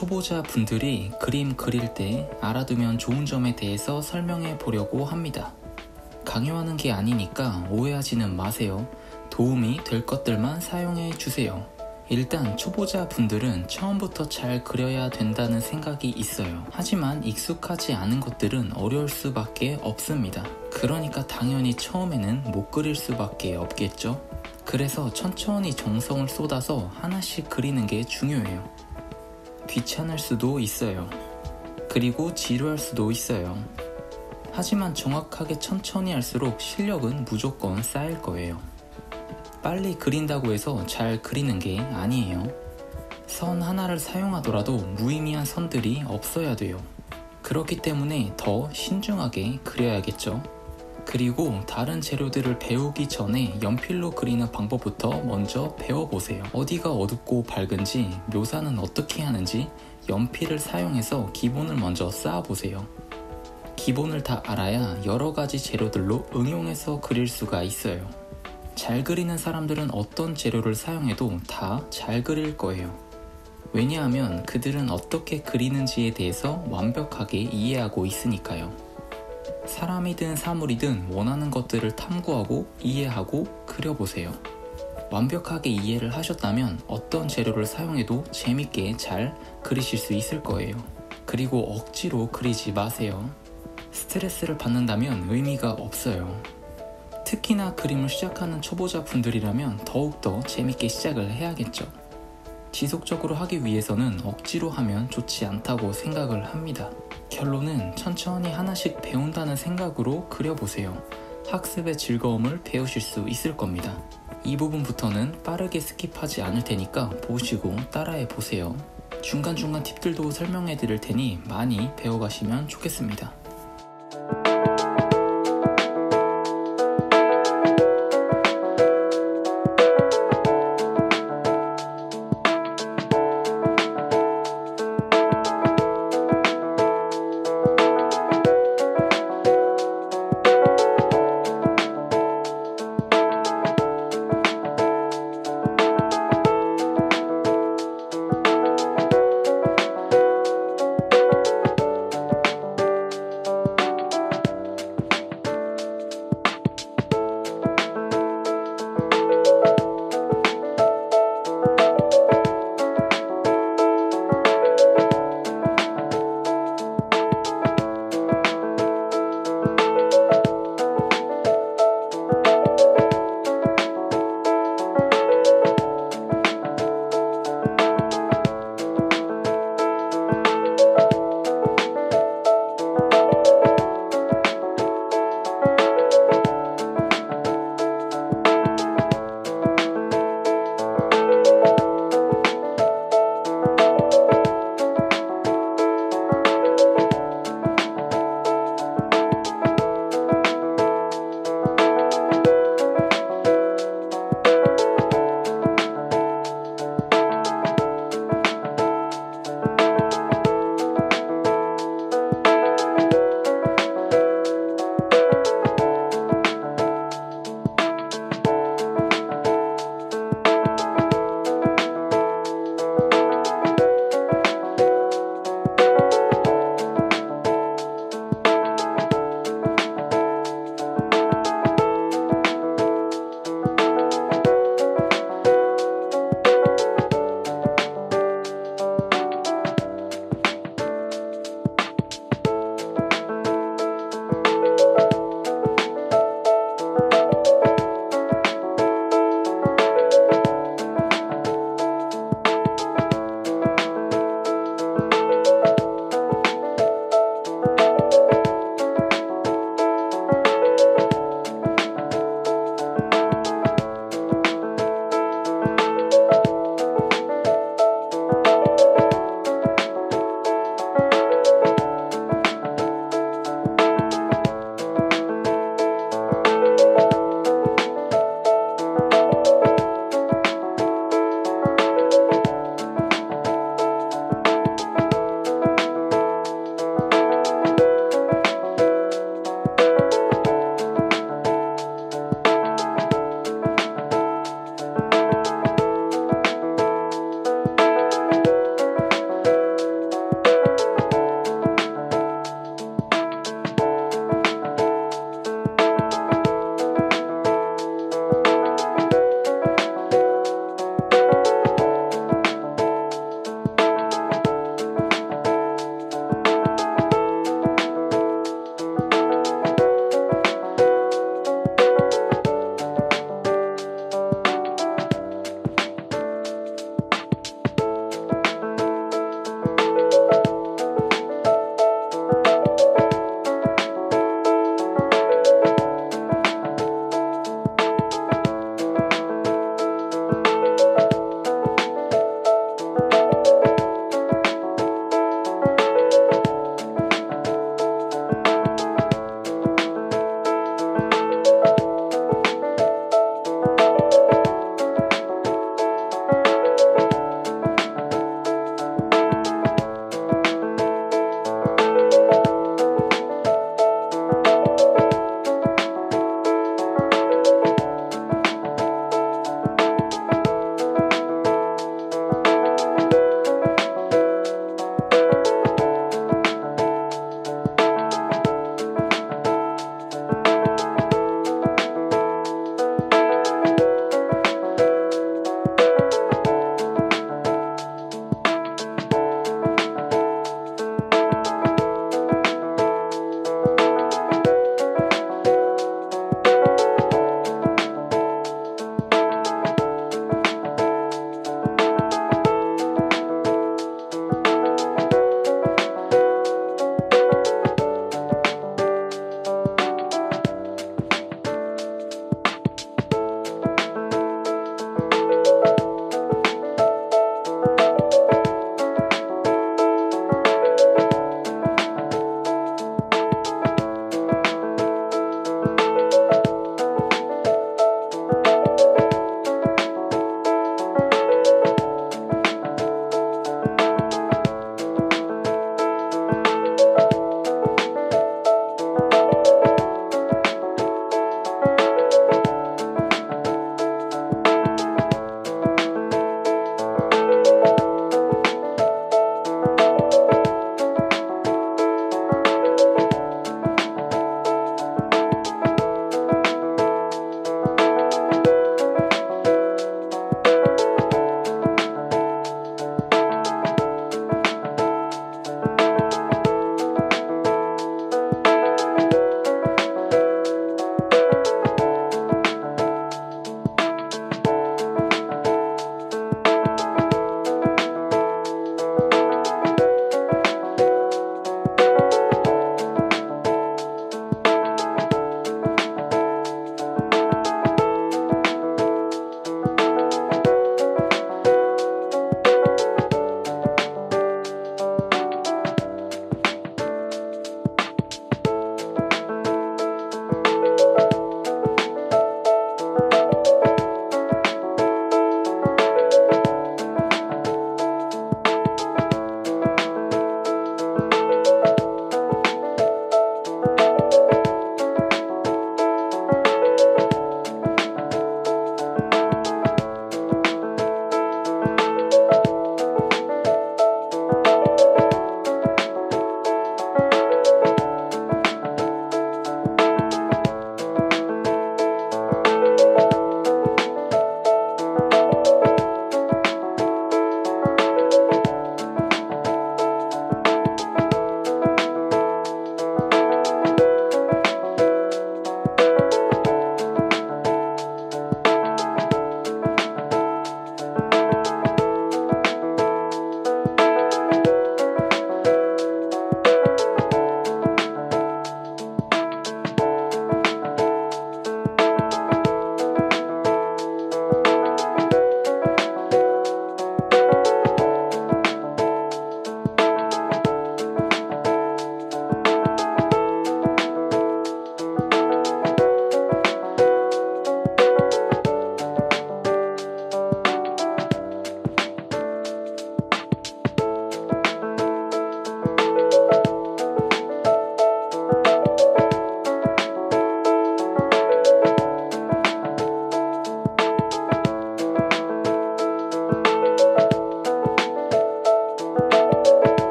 초보자 분들이 그림 그릴 때 알아두면 좋은 점에 대해서 설명해 보려고 합니다. 강요하는 게 아니니까 오해하지는 마세요. 도움이 될 것들만 사용해 주세요. 일단 초보자 분들은 처음부터 잘 그려야 된다는 생각이 있어요. 하지만 익숙하지 않은 것들은 어려울 수밖에 없습니다. 그러니까 당연히 처음에는 못 그릴 수밖에 없겠죠? 그래서 천천히 정성을 쏟아서 하나씩 그리는 게 중요해요. 귀찮을 수도 있어요. 그리고 지루할 수도 있어요. 하지만 정확하게 천천히 할수록 실력은 무조건 쌓일 거예요. 빨리 그린다고 해서 잘 그리는 게 아니에요. 선 하나를 사용하더라도 무의미한 선들이 없어야 돼요. 그렇기 때문에 더 신중하게 그려야겠죠. 그리고 다른 재료들을 배우기 전에 연필로 그리는 방법부터 먼저 배워보세요. 어디가 어둡고 밝은지, 묘사는 어떻게 하는지 연필을 사용해서 기본을 먼저 쌓아보세요. 기본을 다 알아야 여러 가지 재료들로 응용해서 그릴 수가 있어요. 잘 그리는 사람들은 어떤 재료를 사용해도 다 잘 그릴 거예요. 왜냐하면 그들은 어떻게 그리는지에 대해서 완벽하게 이해하고 있으니까요. 사람이든 사물이든 원하는 것들을 탐구하고 이해하고 그려보세요. 완벽하게 이해를 하셨다면 어떤 재료를 사용해도 재밌게 잘 그리실 수 있을 거예요. 그리고 억지로 그리지 마세요. 스트레스를 받는다면 의미가 없어요. 특히나 그림을 시작하는 초보자 분들이라면 더욱더 재밌게 시작을 해야겠죠. 지속적으로 하기 위해서는 억지로 하면 좋지 않다고 생각을 합니다. 결론은 천천히 하나씩 배운다는 생각으로 그려보세요. 학습의 즐거움을 배우실 수 있을 겁니다. 이 부분부터는 빠르게 스킵하지 않을 테니까 보시고 따라해 보세요. 중간중간 팁들도 설명해 드릴 테니 많이 배워가시면 좋겠습니다.